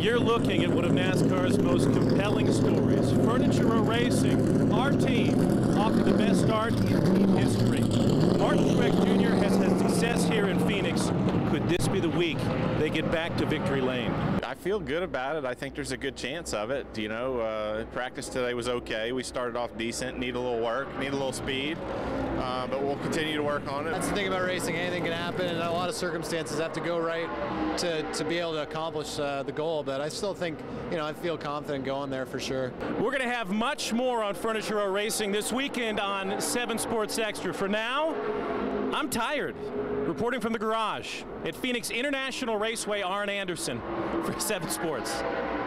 You're looking at one of NASCAR's most compelling stories. Furniture Racing, our team, off to the best start in team history. Martin Truex Jr. has had success here in Phoenix. Could this be the week they get back to victory lane? I feel good about it. I think there's a good chance of it. You know, uh, practice today was okay. We started off decent, need a little work, need a little speed, uh, but we'll continue to work on it. That's the thing about racing. Anything can happen, and a lot of circumstances have to go right to, to be able to accomplish uh, the goal. But I still think, you know, I feel confident going there for sure. We're going to have much more on Furniture Row Racing this weekend on 7 Sports Extra. For now, I'm tired. Reporting from the garage at Phoenix International Raceway, Arn Anderson for 7 Sports.